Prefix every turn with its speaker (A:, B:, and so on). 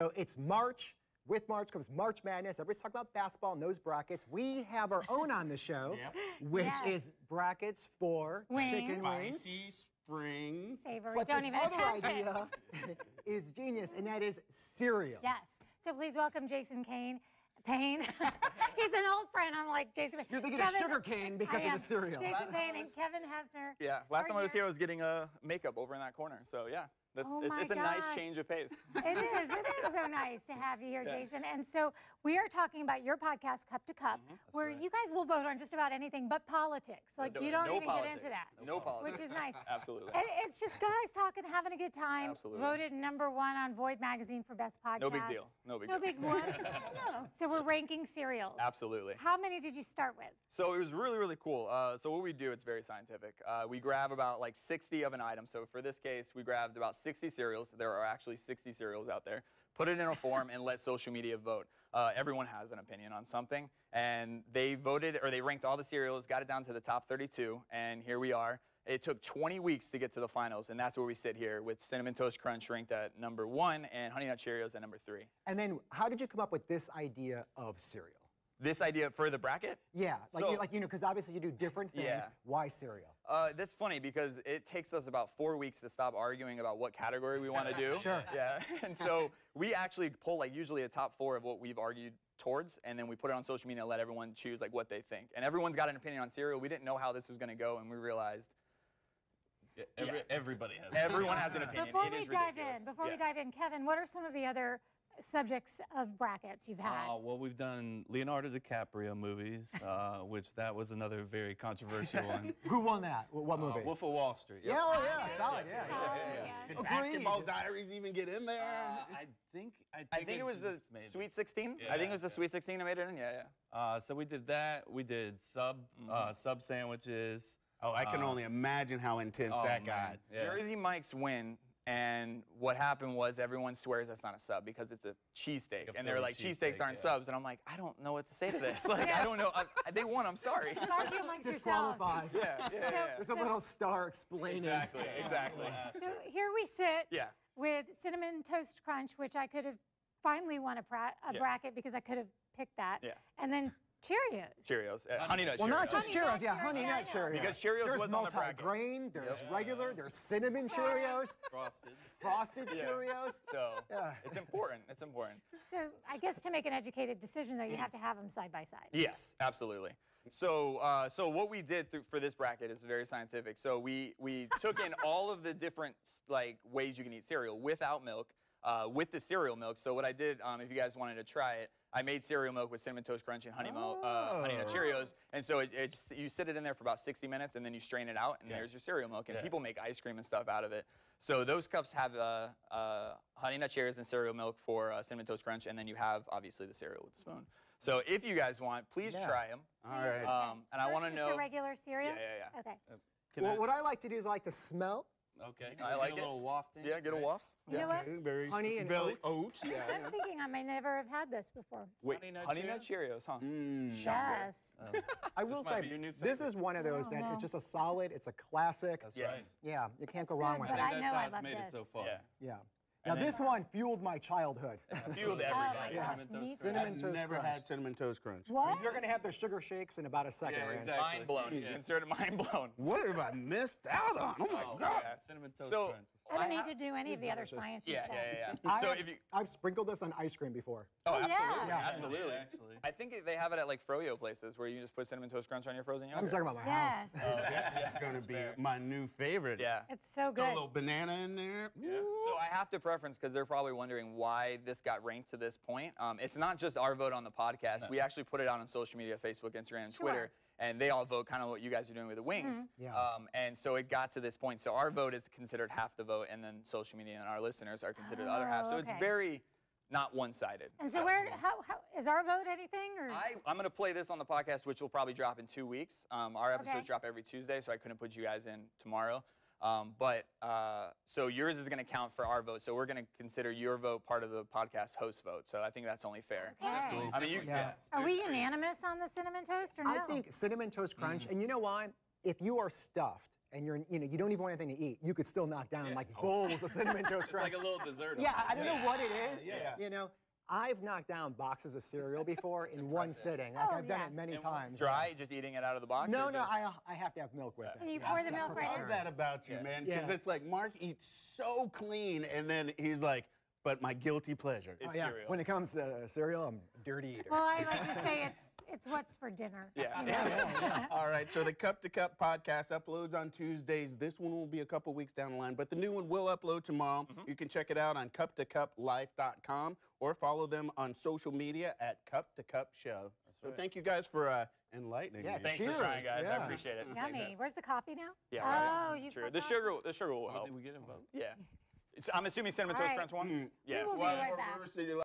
A: So it's March. With March comes March Madness. Everybody's talking about basketball and those brackets. We have our own on the show, which
B: Yes.
A: is brackets for
B: Wings.
A: chicken wings.
C: Spicy spring.
B: Savory.
A: But
B: Don't
A: this
B: even
A: other
B: attempt it.
A: idea is genius, and that is cereal.
B: Yes. So please welcome Jason Kane. Payne. He's an old friend. I'm like Jason.
A: You're thinking of sugar cane because of the cereal.
B: Jason
D: Last
B: Payne and Kevin Hefner.
D: Yeah, last
B: are
D: time I was here, I was getting a makeup over in that corner. So yeah, this,
B: Oh
D: it's, it's a nice change of pace.
B: It is. It is so nice to have you here,
D: Yeah.
B: Jason. And so we are talking about your podcast, Cup to Cup, where
D: right.
B: you guys will vote on just about anything but politics. Like
D: No-
B: you don't
D: no
B: even
D: politics.
B: get into that.
D: No politics.
B: Which is nice.
D: Absolutely.
B: And it's just guys talking, having a good time.
D: Absolutely.
B: Voted number one on Void magazine for best podcast.
D: No big deal. No big
B: No
D: deal.
B: big one. So we're ranking cereals.
D: Absolutely.
B: How many did you start with?
D: So it was really, really cool. Uh, so what we do, it's very scientific. Uh, we grab about like 60 of an item. So for this case, we grabbed about 60 cereals. There are actually 60 cereals out there. Put it in a form and let social media vote. Uh, everyone has an opinion on something, and they voted or they ranked all the cereals, got it down to the top 32, and here we are. It took 20 weeks to get to the finals, and that's where we sit here with Cinnamon Toast Crunch ranked at number one and Honey Nut Cheerios at number three.
A: And then, how did you come up with this idea of cereal?
D: This idea for the bracket,
A: Yeah, like,
D: So-
A: you, like you know, because obviously you do different things.
D: Yeah.
A: Why cereal?
D: Uh, that's funny because it takes us about four weeks to stop arguing about what category we want to do.
A: Sure.
D: Yeah. And so we actually pull like usually a top four of what we've argued towards, and then we put it on social media and let everyone choose like what they think. And everyone's got an opinion on cereal. We didn't know how this was going to go, and we realized
C: Yeah, every, Everybody has.
D: everyone has an opinion.
B: Before
D: It
B: we
D: is
B: dive
D: ridiculous.
B: in, before we dive in, Kevin, what are some of the other subjects of brackets you've had?
E: Uh, well, we've done Leonardo DiCaprio movies, uh, which that was another very controversial one.
A: Who won that? Wh- What
E: Uh,
A: movie?
E: Wolf of Wall Street.
A: yeah, oh yeah, solid, yeah.
B: Oh,
A: yeah.
B: yeah.
C: Did
A: Agreed.
C: Basketball Diaries even get in there?
E: Uh, I think I think,
D: I think it was the
E: just made
D: Sweet 16. I think it was the
E: Yeah.
D: Sweet 16 that made it in. Yeah, yeah.
E: Uh, so we did that. We did sub uh, sub sandwiches.
C: oh, I can
E: uh,
C: only imagine how intense
E: oh,
C: that
E: man,
C: got.
E: yeah.
D: Jersey Mike's win. And what happened was everyone swears that's not a sub because it's a cheesesteak.
E: Like
D: And they're like,
E: cheesesteak,
D: cheesesteaks aren't
E: yeah.
D: subs. And I'm like, I don't know what to say to this. Like, I don't know. I, I- they won. I'm sorry.
B: Argue amongst yourselves.
A: Disqualified.
D: yeah, yeah, yeah, yeah.
A: There's a little star explaining.
D: Exactly, exactly.
B: So here we sit
D: Yeah.
B: with Cinnamon Toast Crunch, which I could have finally won a, pra- a
D: Yeah.
B: bracket because I could have picked that.
D: Yeah.
B: And then Cheerios.
D: Cheerios. Uh, honey Nut
A: Well, not just
B: Honey Nut
A: Cheerios, yeah,
B: Cheerios,
A: Honey
B: yeah,
A: Nut
B: I know.
A: Cheerios.
D: Because Cheerios
A: there's
D: was on the bracket.
A: multi-grain, there's regular, there's cinnamon Cheerios,
E: Frosted.
A: frosted
D: Yeah.
A: Cheerios.
D: So
A: Yeah.
D: it's important. It's important.
B: So I guess to make an educated decision, though, you have to have them side by side.
D: Yes, absolutely. So, uh, so what we did through, for this bracket is very scientific. So we we took in all of the different like ways you can eat cereal without milk, uh, with the cereal milk. So what I did, um, if you guys wanted to try it, I made cereal milk with cinnamon toast crunch and honey, milk, uh, honey nut
A: Oh.
D: Cheerios. And so it, it just, you sit it in there for about 60 minutes, and then you strain it out, and
E: Yeah.
D: there's your cereal milk. And
E: Yeah.
D: people make ice cream and stuff out of it. So those cups have uh, uh, honey nut Cheerios and cereal milk for uh, cinnamon toast crunch, and then you have obviously the cereal with the spoon. So if you guys want, please
A: Yeah.
D: try them.
C: All right.
D: Um, and I want to
B: just
D: know.
B: the regular cereal?
D: Yeah, yeah, yeah.
B: Okay.
E: Can
A: Well,
E: I-
A: what I like to do is I like to smell
E: okay.
D: I like
E: a
D: it.
E: little wafting.
D: Yeah, get a
E: right?
D: waft.
B: You know what?
C: Okay, very
A: Honey and
C: very
A: oats.
C: oats. Yeah.
B: I'm thinking I may never have had this before.
D: Wait,
E: Honey Nut
D: honey nut Cheerios, huh?
C: Mm.
B: Yes.
A: I will say,
E: be your new
A: this is one of those
B: Oh,
A: that
B: no.
A: it's just a solid, it's a classic.
E: That's
D: Yes.
E: right.
A: Yeah, you can't go
B: It's
A: wrong
B: good,
A: with
B: but
E: I
A: that.
B: I
E: that's
B: know
E: how
B: I
E: it's
B: love
E: made it
B: this.
E: so far.
D: Yeah.
A: Yeah. Now
E: then-
A: this one fueled my childhood.
D: Fueled everybody.
A: Yeah.
B: gosh,
E: Cinnamon Toast
B: too.
A: Cinnamon
C: I've never
A: Crunch.
C: had cinnamon toast crunch.
B: What?
A: You're gonna have the sugar shakes in about a second,
E: Yeah,
A: Rance.
E: exactly.
D: Mind blown.
E: Yeah.
D: Considered mind blown.
C: What have I missed out on? Oh my
E: Oh,
C: god.
D: yeah.
E: Cinnamon Toast
D: So-
E: Crunch.
B: I don't
D: I
B: need
D: have-
B: to do any of the other
A: delicious.
B: science
D: Yeah,
B: stuff.
D: yeah, yeah. yeah. So
A: have,
D: if you,
A: I've sprinkled this on ice cream before.
D: oh,
B: yeah.
D: absolutely,
A: Yeah.
D: absolutely.
E: actually.
D: I think they have it at like froyo places where you just put cinnamon toast crunch on your frozen yogurt.
A: I'm talking about my
B: Yes.
A: house.
D: Oh, yeah,
C: It's gonna be
D: fair.
C: my new favorite.
D: Yeah.
B: It's so good.
C: Throw a little banana in there.
D: Yeah. So I have to preference because they're probably wondering why this got ranked to this point. Um, it's not just our vote on the podcast.
E: No.
D: We actually put it out on social media, Facebook, Instagram, and
B: Sure.
D: Twitter, and they all vote kind of what you guys are doing with the wings.
A: Yeah.
D: Um, and so it got to this point. So our vote is considered half the vote, and then social media and our listeners are considered the other half.
B: Oh,
D: So
B: okay.
D: it's very not one-sided.
B: And so where, how, how, is our vote anything or?
D: I, I'm going to play this on the podcast, which will probably drop in two weeks. Um, our episodes
B: Okay.
D: drop every Tuesday, so I couldn't put you guys in tomorrow. Um, but uh, so yours is going to count for our vote. So we're going to consider your vote part of the podcast host vote. So I think that's only fair.
B: Okay.
D: I mean, you,
A: Yeah.
B: Are we unanimous on the cinnamon toast or no?
A: I think cinnamon toast crunch, and you know why? If you are stuffed and you're, you know, you don't even want anything to eat, you could still knock down like oh. bowls of cinnamon toast crunch.
E: It's like a little dessert.
A: yeah. I don't know what it is.
C: Yeah.
A: You know, I've knocked down boxes of cereal before in one sitting. Like
B: Oh,
A: I've done
B: yes.
A: it many
D: And
A: times.
D: Dry, just eating it out of the box.
A: No, no,
D: just-
A: I, I have to have milk with it.
B: And you
A: Yeah,
B: pour the milk right
C: I
B: in.
C: love that about you,
D: Yeah.
C: man. Because
A: Yeah.
C: it's like Mark eats so clean, and then he's like, "But my guilty pleasure."
D: Oh, it's
A: Oh, yeah.
D: cereal.
A: When it comes to cereal, I'm a dirty eater.
B: Well, I like to say it's it's what's for dinner.
D: Yeah.
A: yeah, yeah, yeah.
C: All right, so the Cup to Cup podcast uploads on Tuesdays. This one will be a couple weeks down the line, but the new one will upload tomorrow.
D: Mm-hmm.
C: You can check it out on cuptocuplife.com or follow them on social media at Cup to Cup Show. so
D: right.
C: thank you guys for uh, enlightening
A: Yeah,
C: me.
D: Thanks
A: Cheers,
D: for trying, guys. I appreciate it.
B: Yummy. Where's the coffee now?
D: Yeah.
B: Oh,
D: right.
B: you
D: True.
B: put
D: The
B: coffee?
D: sugar, the sugar will
E: Oh,
D: help.
E: did we get a vote?
D: Yeah. It's, I'm assuming cinnamon
B: All
D: toast
B: right.
D: crunch one.
C: Mm.
D: Yeah.
B: will be right back.
C: we're sitting